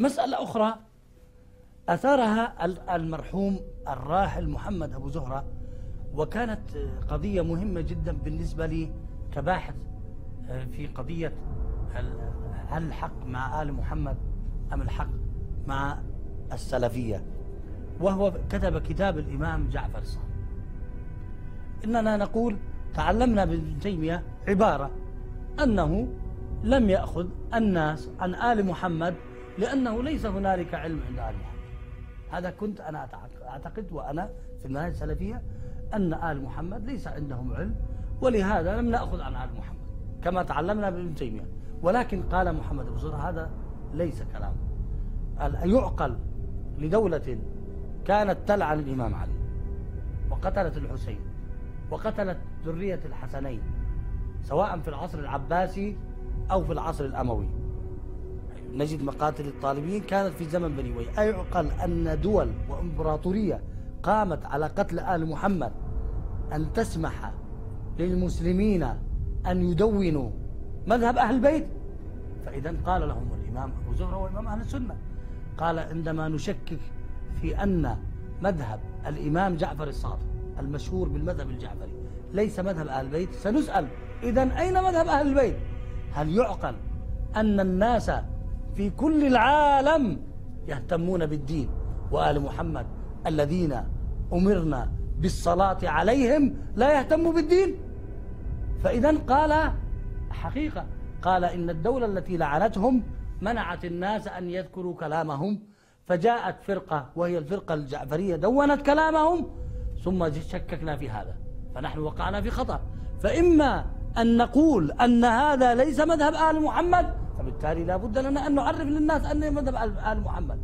مسألة أخرى أثارها المرحوم الراحل محمد أبو زهرة وكانت قضية مهمة جدا بالنسبة لي كباحث آه، في قضية هل الحق مع آل محمد أم الحق مع السلفية. وهو كتب كتاب الإمام جعفر الصادق. إننا نقول تعلمنا بابن تيمية عبارة أنه لم يأخذ الناس عن آل محمد لأنه ليس هنالك علم عند آل محمد. هذا كنت أنا أعتقد وأنا في المنهج السلفية أن آل محمد ليس عندهم علم ولهذا لم نأخذ عن آل محمد كما تعلمنا بابن تيمية. ولكن قال محمد بن هذا ليس كلام. يعقل لدولة كانت تلعن الإمام علي وقتلت الحسين وقتلت ذرية الحسنين سواء في العصر العباسي أو في العصر الأموي. نجد مقاتل الطالبين كانت في زمن بني وي. أيعقل أن دول وإمبراطورية قامت على قتل آل محمد أن تسمح للمسلمين أن يدونوا مذهب أهل البيت؟ فإذا قال لهم الإمام أبو زهرة وإمام أهل السنة قال عندما نشكك في أن مذهب الإمام جعفر الصادق المشهور بالمذهب الجعفري ليس مذهب أهل البيت سنسأل إذا أين مذهب أهل البيت؟ هل يعقل أن الناس في كل العالم يهتمون بالدين. وآل محمد الذين أمرنا بالصلاة عليهم لا يهتموا بالدين. فإذا قال حقيقة قال إن الدولة التي لعنتهم منعت الناس أن يذكروا كلامهم. فجاءت فرقة وهي الفرقة الجعفرية دونت كلامهم. ثم شككنا في هذا. فنحن وقعنا في خطأ. فإما أن نقول أن هذا ليس مذهب آل محمد فبالتالي لا بد لنا أن نعرف للناس أن مذهب آل محمد.